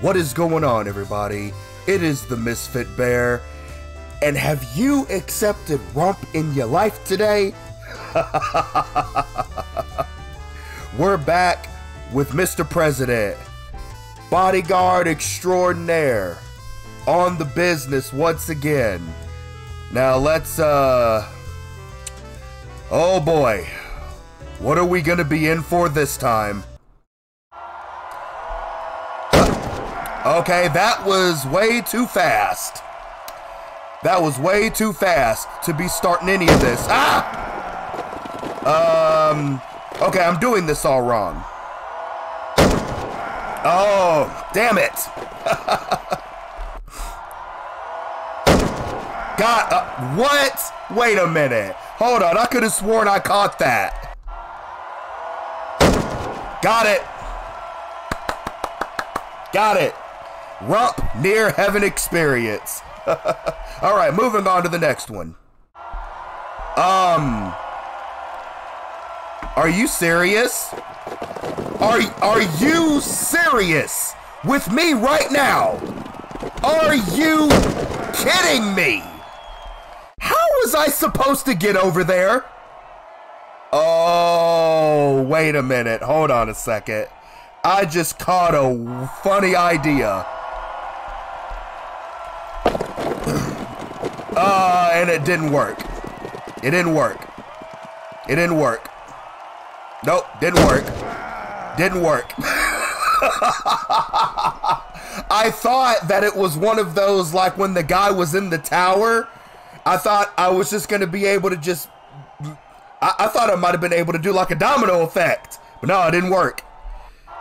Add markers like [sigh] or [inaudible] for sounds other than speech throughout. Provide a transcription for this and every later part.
What is going on, everybody? It is the Misfit Bear. And have you accepted Rump in your life today? [laughs] We're back with Mr. President, bodyguard extraordinaire, on the business once again. Now let's, uh. Oh boy. What are we gonna be in for this time? Okay, that was way too fast. That was way too fast to be starting any of this. Ah! Um, okay, I'm doing this all wrong. Oh, damn it. [laughs] God, uh, what? Wait a minute. Hold on, I could have sworn I caught that. Got it. Got it. Rump near heaven experience. [laughs] All right, moving on to the next one. Um, are you serious? Are are you serious with me right now? Are you kidding me? How was I supposed to get over there? Oh, wait a minute. Hold on a second. I just caught a funny idea. Uh, and it didn't work. It didn't work. It didn't work. Nope, didn't work. Didn't work. [laughs] I thought that it was one of those like when the guy was in the tower. I thought I was just gonna be able to just. I, I thought I might have been able to do like a domino effect, but no, it didn't work.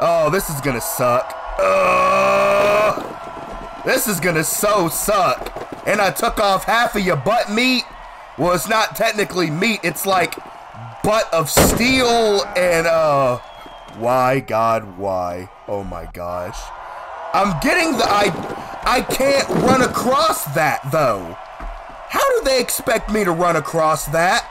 Oh, this is gonna suck. Uh, this is gonna so suck. And I took off half of your butt meat. Well, it's not technically meat. It's like butt of steel and uh. Why, God, why? Oh my gosh. I'm getting the I I can't run across that though. How do they expect me to run across that?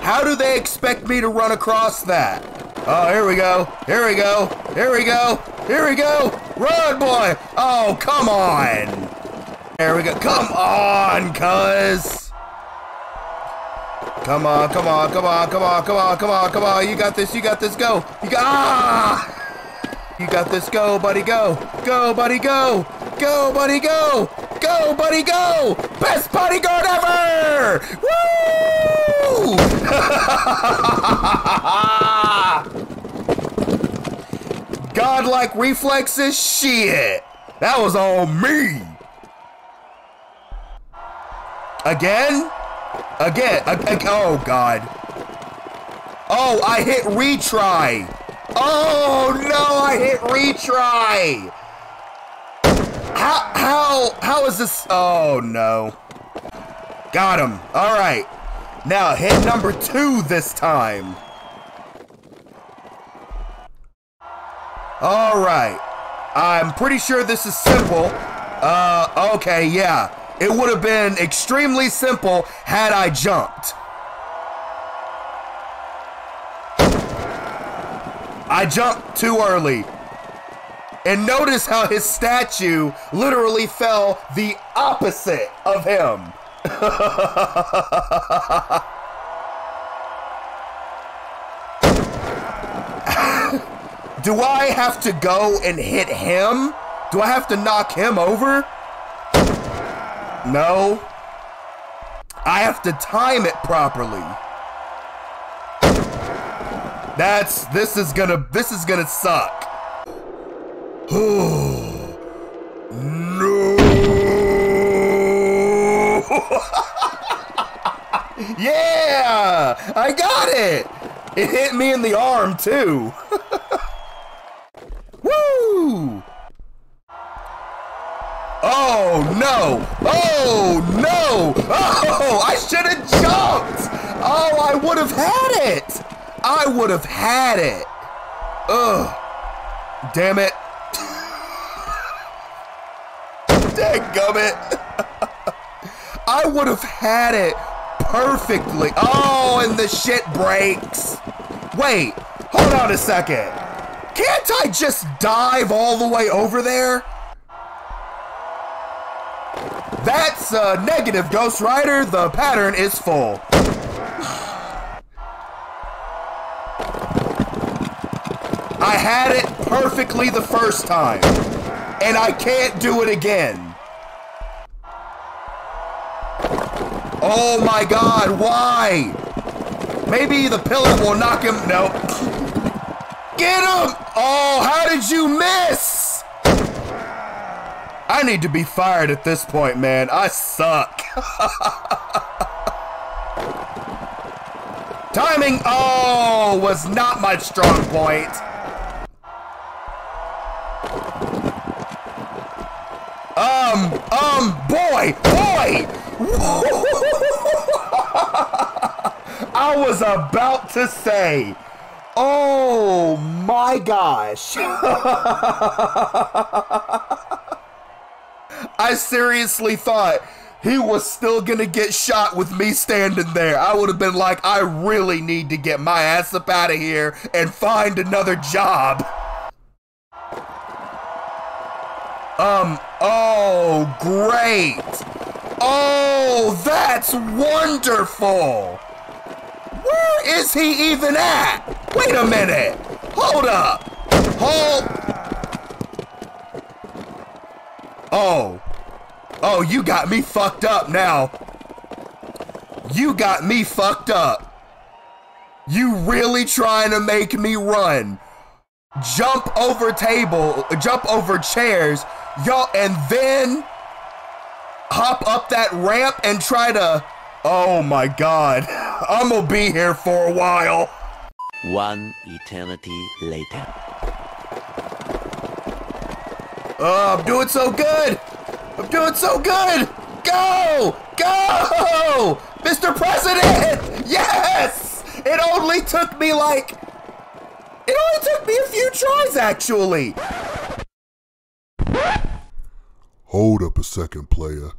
How do they expect me to run across that? Oh, here we go. Here we go. Here we go. Here we go. Run, boy. Oh, come on. There we go. Come on, cuz. Come on, come on, come on, come on, come on, come on, come on. You got this, you got this, go. You got, ah! You got this, go, buddy, go. Go, buddy, go. Go, buddy, go. Go, buddy, go. Best bodyguard ever! Woo! [laughs] Godlike reflexes, shit. That was on me. Again? Again, again, oh god. Oh, I hit retry. Oh no, I hit retry. How, how, how is this? Oh no. Got him. All right. Now hit number two this time. All right. I'm pretty sure this is simple. Uh, okay, yeah. It would have been extremely simple had I jumped. I jumped too early. And notice how his statue literally fell the opposite of him. [laughs] Do I have to go and hit him? Do I have to knock him over? No. I have to time it properly. That's this is gonna this is gonna suck. Oh [sighs] no. [laughs] yeah! I got it! It hit me in the arm too. Oh no! Oh no! Oh, I should have jumped! Oh, I would have had it! I would have had it! Ugh. Damn it. [laughs] Dadgummit. [laughs] I would have had it perfectly. Oh, and the shit breaks. Wait, Hold on a second. Can't I just dive all the way over there? That's a negative, Ghost Rider. The pattern is full. I had it perfectly the first time, and I can't do it again. Oh my god, why? Maybe the pillar will knock him. No. [laughs] Get him! Oh, how did you miss? I need to be fired at this point, man. I suck. [laughs] Timing, oh, was not my strong point. Um, um, boy, boy! [laughs] I was about to say, oh my gosh. [laughs] I seriously thought he was still gonna get shot with me standing there. I would have been like, I really need to get my ass up out of here and find another job. Um, oh, great. Oh, that's wonderful. Where is he even at? Wait a minute. Hold up. Hold. Oh. Oh, you got me fucked up now. You got me fucked up. You really trying to make me run. Jump over table, jump over chairs, y'all, and then hop up that ramp and try to. Oh my god. [laughs] I'm gonna be here for a while. One eternity later. Oh, I'm doing so good. I'm doing so good. Go! Go! Mr. President! Yes! It only took me like. It only took me a few tries, actually. Hold up a second, player.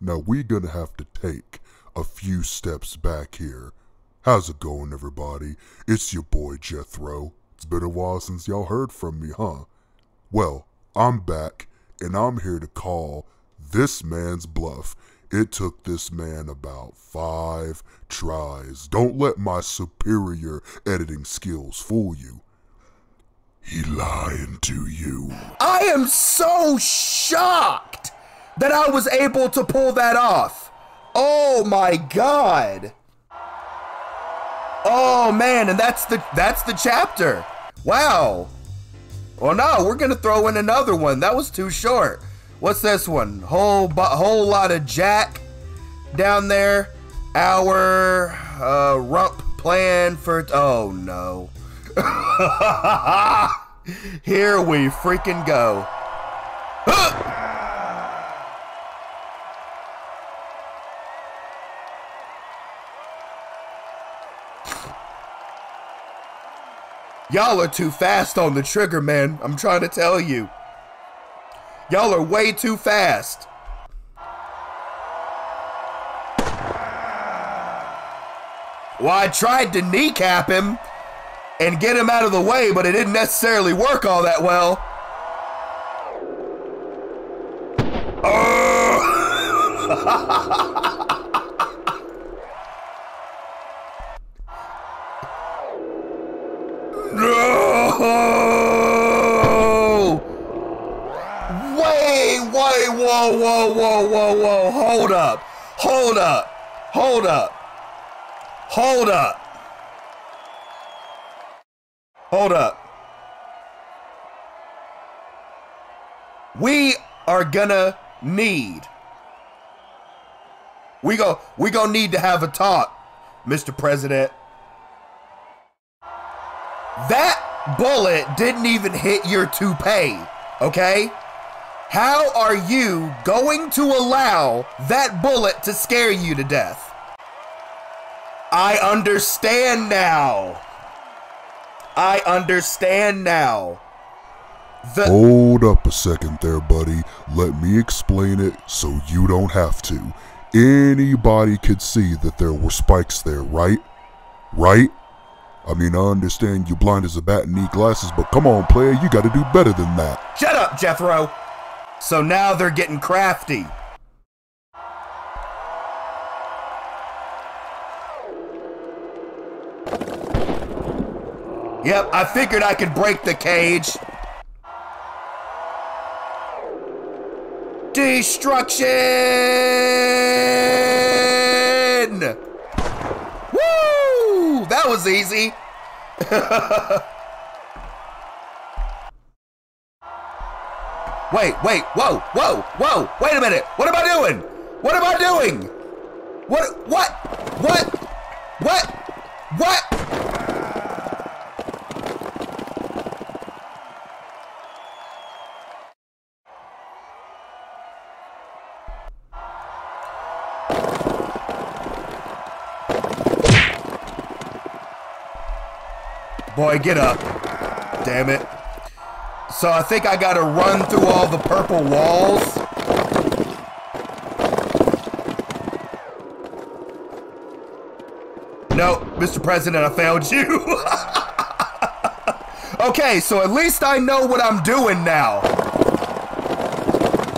Now we're gonna have to take a few steps back here. How's it going, everybody? It's your boy Jethro. It's been a while since y'all heard from me, huh? Well, I'm back, and I'm here to call this man's bluff. It took this man about five tries. Don't let my superior editing skills fool you. He lying to you. I am so shocked that I was able to pull that off. Oh my god. Oh man, and that's the that's the chapter. Wow. Well, no, we're gonna throw in another one. That was too short. What's this one? Whole whole lot of Jack down there. Our uh, rump plan for. Oh no. [laughs] Here we freaking go. Y'all are too fast on the trigger, man. I'm trying to tell you. Y'all are way too fast. Well, I tried to kneecap him and get him out of the way, but it didn't necessarily work all that well. No! Oh! [laughs] whoa, whoa, whoa, whoa, whoa. Hold up. Hold up. Hold up. Hold up. Hold up. We are gonna need. We go we gonna need to have a talk, Mr. President. That bullet didn't even hit your toupee, okay? How are you going to allow that bullet to scare you to death? I understand now. I understand now. The Hold up a second there, buddy. Let me explain it so you don't have to. Anybody could see that there were spikes there, right? Right? I mean, I understand you blind as a bat and need glasses, but come on, player, you gotta do better than that. Shut up, Jethro. So now they're getting crafty. Yep, I figured I could break the cage. Destruction! Woo! That was easy. [laughs] wait, wait, whoa, whoa, whoa, wait a minute. What am I doing? What am I doing? What, what, what, what, what? Boy, get up. Damn it. So I think I gotta run through all the purple walls. No, Mr. President, I failed you. [laughs] okay, so at least I know what I'm doing now.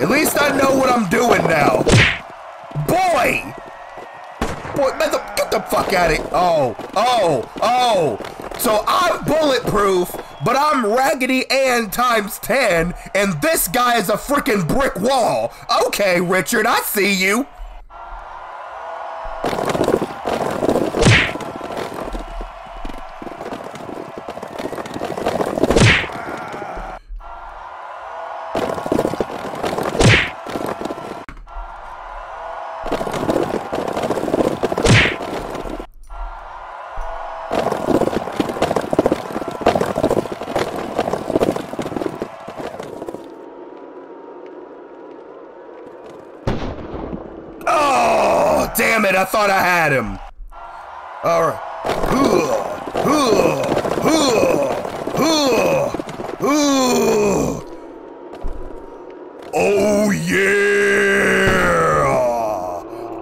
At least I know what I'm doing now. Boy! Boy, man, the, get the fuck out of here. Oh, oh, oh. So I'm bulletproof, but I'm Raggedy Ann times 10, and this guy is a freaking brick wall. Okay, Richard, I see you. It, I thought I had him. All right. Oh, yeah.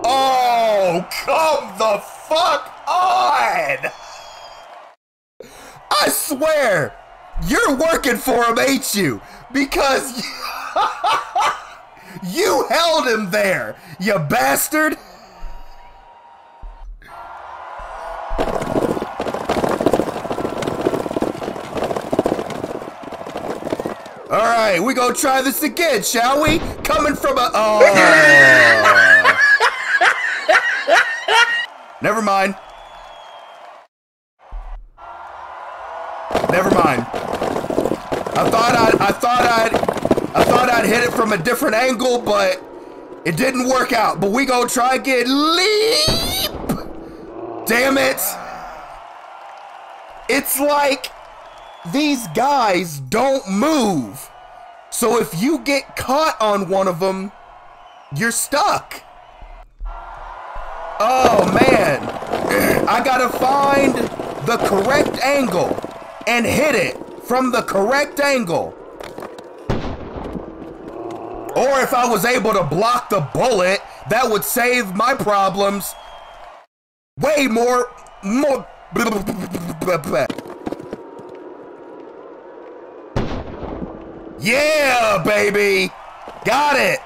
Oh, come the fuck on. I swear, you're working for him, ain't you? Because [laughs] you held him there, you bastard. All right, we gonna try this again, shall we? Coming from a oh. [laughs] Never mind. Never mind. I thought I'd, I thought I'd, I thought I'd hit it from a different angle, but it didn't work out. But we gonna try again. Leap! Damn it! It's like these guys don't move. So if you get caught on one of them, you're stuck. Oh man, [clears throat] I gotta find the correct angle and hit it from the correct angle. Or if I was able to block the bullet, that would save my problems way more, more. [laughs] Yeah, baby! Got it!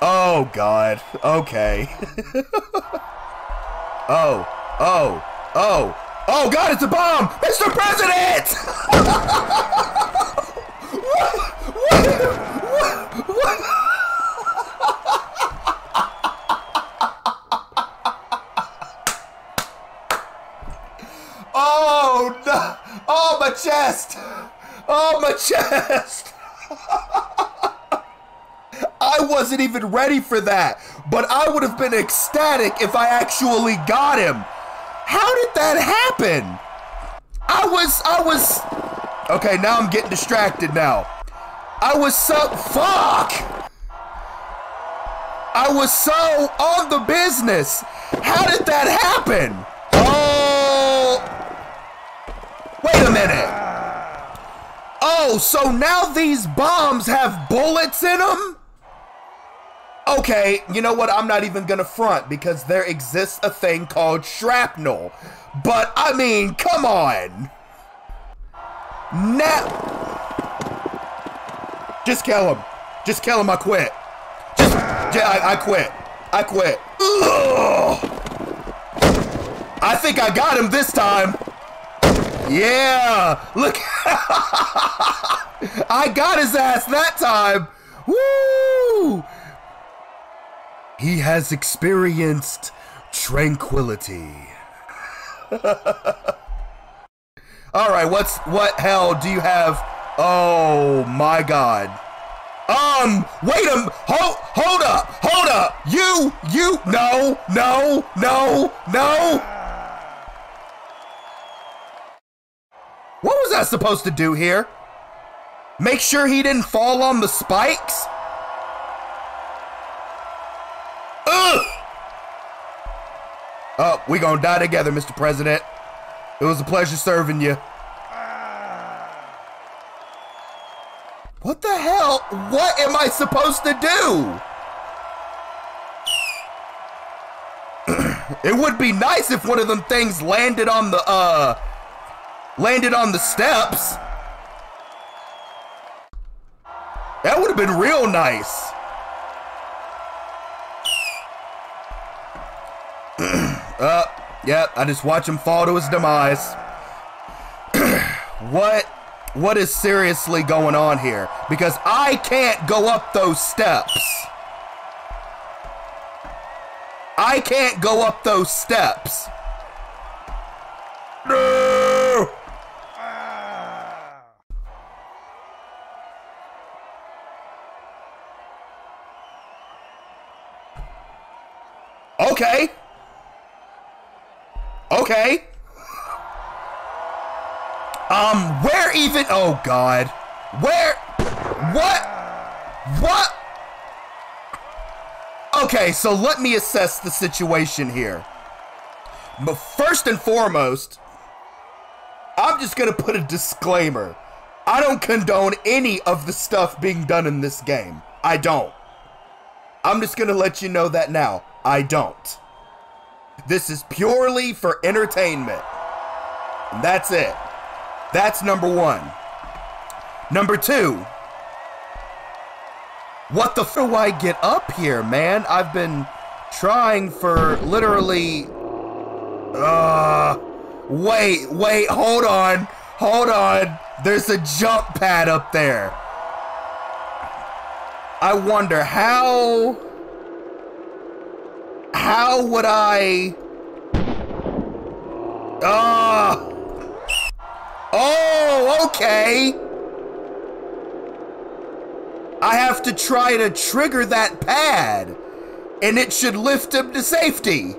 Oh, God. Okay. [laughs] oh, oh, oh. Oh, God, it's a bomb! Mr. President! what? What? What? what? Oh, no! Oh, my chest! Oh, my chest! [laughs] I wasn't even ready for that, but I would have been ecstatic if I actually got him. How did that happen? I was, I was, okay, now I'm getting distracted now. I was so, fuck! I was so on the business. How did that happen? Oh, wait a minute. Oh, so now these bombs have bullets in them? Okay, you know what? I'm not even gonna front because there exists a thing called shrapnel. But I mean, come on. Now, just kill him. Just kill him. I quit. Just, yeah, I, I quit. I quit. Ugh. I think I got him this time. Yeah, look. [laughs] I got his ass that time. Woo! He has experienced tranquility. [laughs] All right, what's what hell do you have? Oh my god. Um, wait a hold hold up. Hold up. You you no, no, no, no. What was I supposed to do here? Make sure he didn't fall on the spikes? Ugh! Oh, we gonna die together, Mr. President. It was a pleasure serving you. What the hell? What am I supposed to do? [clears throat] it would be nice if one of them things landed on the, uh, landed on the steps. That would have been real nice. [clears throat] uh, yep, I just watch him fall to his demise. [clears throat] what what is seriously going on here? Because I can't go up those steps. I can't go up those steps. No! Okay. Okay. Um, where even? Oh God, where? What? What? Okay, so let me assess the situation here. But first and foremost, I'm just gonna put a disclaimer. I don't condone any of the stuff being done in this game. I don't. I'm just gonna let you know that now. I don't. This is purely for entertainment. And that's it. That's number one. Number two. What the f do I get up here, man? I've been trying for literally. Uh. Wait, wait, hold on. Hold on. There's a jump pad up there. I wonder how. How would I. Ah. Uh, Oh, okay. I have to try to trigger that pad, and it should lift him to safety.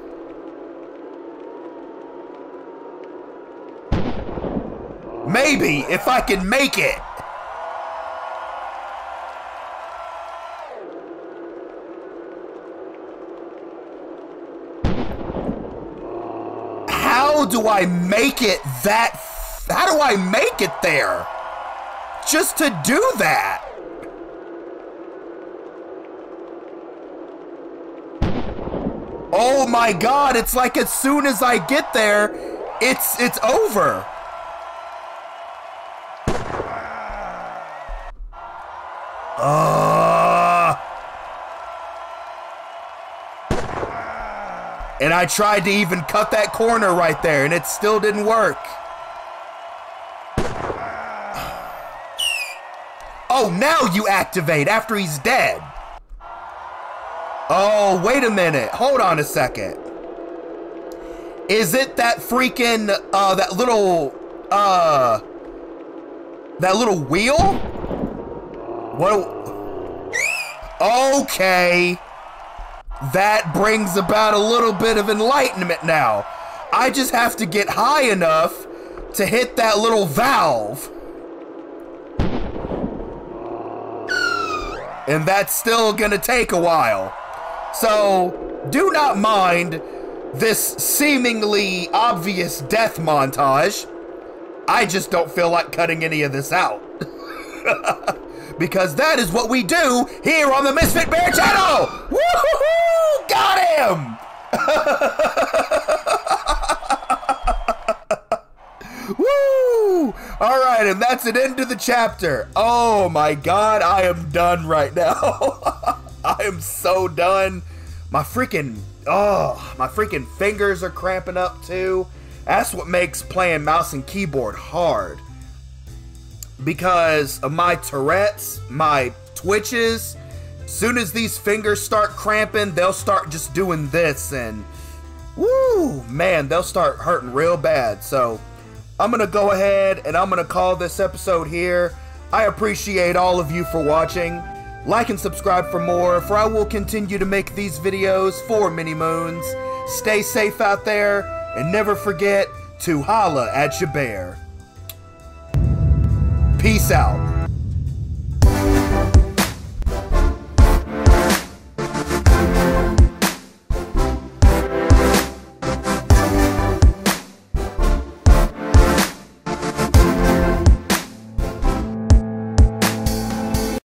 Maybe, if I can make it. How do I make it that how do I make it there? Just to do that. Oh my god, it's like as soon as I get there, it's it's over. Uh, and I tried to even cut that corner right there, and it still didn't work. [sighs] Oh, now you activate after he's dead. Oh, wait a minute. Hold on a second. Is it that freaking, uh, that little, uh, that little wheel? What? [sighs] Okay. That brings about a little bit of enlightenment now. I just have to get high enough to hit that little valve. and that's still gonna take a while. So, do not mind this seemingly obvious death montage. I just don't feel like cutting any of this out. [laughs] because that is what we do here on the Misfit Bear channel. Woo-hoo-hoo! Got him! [laughs] Woo! All right, and that's an end to the chapter. Oh my god, I am done right now. [laughs] I am so done. My freaking oh, my freaking fingers are cramping up too. That's what makes playing mouse and keyboard hard. Because of my Tourette's, my twitches, soon as these fingers start cramping, they'll start just doing this and woo, man, they'll start hurting real bad. So, I'm going to go ahead and I'm going to call this episode here. I appreciate all of you for watching. Like and subscribe for more, for I will continue to make these videos for Mini Moons. Stay safe out there, and never forget to holla at your bear. Peace out.